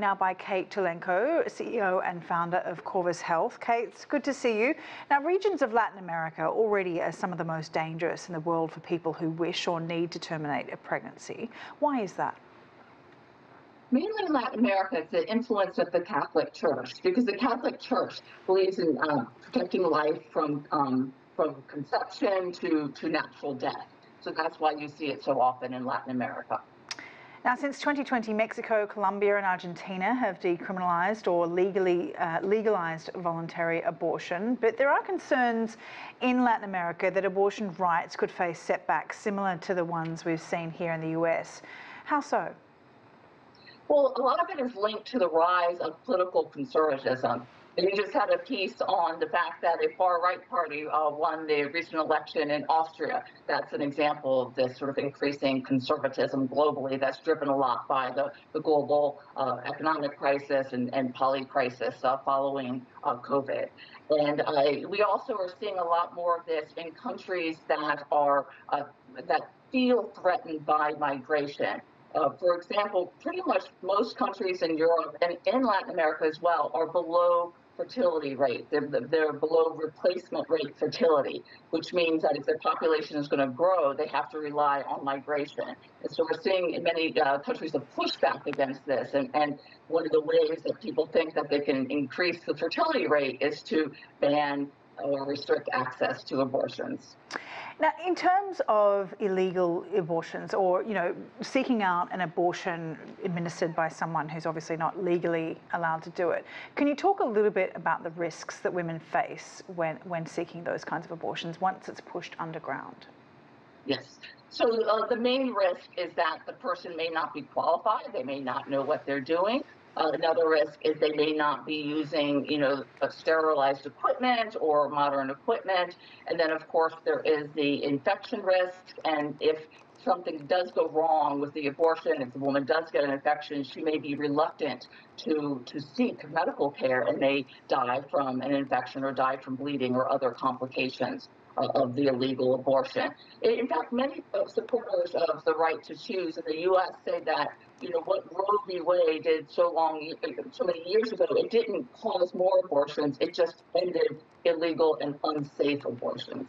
Now by Kate Tulenko, CEO and founder of Corvus Health. Kate, it's good to see you. Now, regions of Latin America already are some of the most dangerous in the world for people who wish or need to terminate a pregnancy. Why is that? Mainly in Latin America, it's the influence of the Catholic Church because the Catholic Church believes in uh, protecting life from um, from conception to, to natural death. So that's why you see it so often in Latin America. Now, since 2020, Mexico, Colombia, and Argentina have decriminalised or legally uh, legalised voluntary abortion. But there are concerns in Latin America that abortion rights could face setbacks similar to the ones we've seen here in the US. How so? Well, a lot of it is linked to the rise of political conservatism. You just had a piece on the fact that a far right party uh, won the recent election in Austria. That's an example of this sort of increasing conservatism globally that's driven a lot by the, the global uh, economic crisis and, and poly crisis uh, following uh, COVID. And we also are seeing a lot more of this in countries that are uh, that feel threatened by migration. Uh, for example, pretty much most countries in Europe and in Latin America as well are below fertility rate. They're, they're below replacement rate fertility, which means that if their population is going to grow, they have to rely on migration. And so we're seeing in many uh, countries have pushed back against this. And, and one of the ways that people think that they can increase the fertility rate is to ban or restrict access to abortions. Now, in terms of illegal abortions or, you know, seeking out an abortion administered by someone who's obviously not legally allowed to do it, can you talk a little bit about the risks that women face when, when seeking those kinds of abortions once it's pushed underground? Yes. So uh, the main risk is that the person may not be qualified, they may not know what they're doing, uh, another risk is they may not be using, you know, sterilized equipment or modern equipment. And then, of course, there is the infection risk. And if something does go wrong with the abortion, if the woman does get an infection, she may be reluctant to, to seek medical care and may die from an infection or die from bleeding or other complications of the illegal abortion. In fact, many supporters of the right to choose in the U.S. say that, you know, what Roe v. Wade did so long, so many years ago, it didn't cause more abortions. It just ended illegal and unsafe abortions.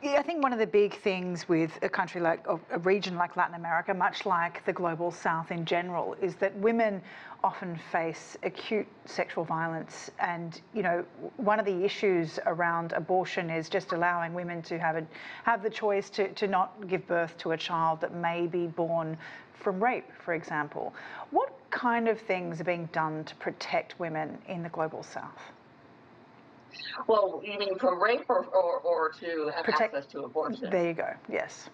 I think one of the big things with a country like a region like Latin America, much like the global south in general, is that women often face acute sexual violence. And, you know, one of the issues around abortion is just allowing women to have, a, have the choice to, to not give birth to a child that may be born from rape, for example. What kind of things are being done to protect women in the global south? Well, you mean from rape or, or, or to have Protect, access to abortion? There you go, yes.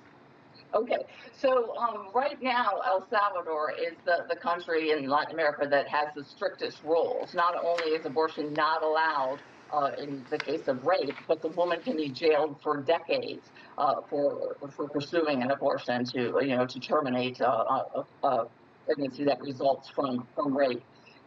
Okay, so um, right now, El Salvador is the, the country in Latin America that has the strictest rules. Not only is abortion not allowed uh, in the case of rape, but the woman can be jailed for decades uh, for for pursuing an abortion to you know to terminate a, a, a pregnancy that results from from rape.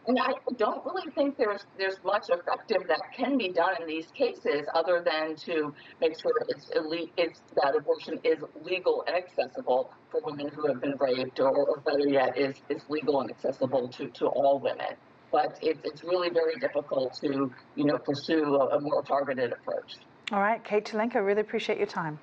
And I don't really think there's there's much effective that can be done in these cases other than to make sure it's elite, it's that abortion is legal and accessible for women who have been raped, or, or better yet, is is legal and accessible to, to all women. But it's it's really very difficult to you know pursue a, a more targeted approach. All right, Kate Tulenko, really appreciate your time.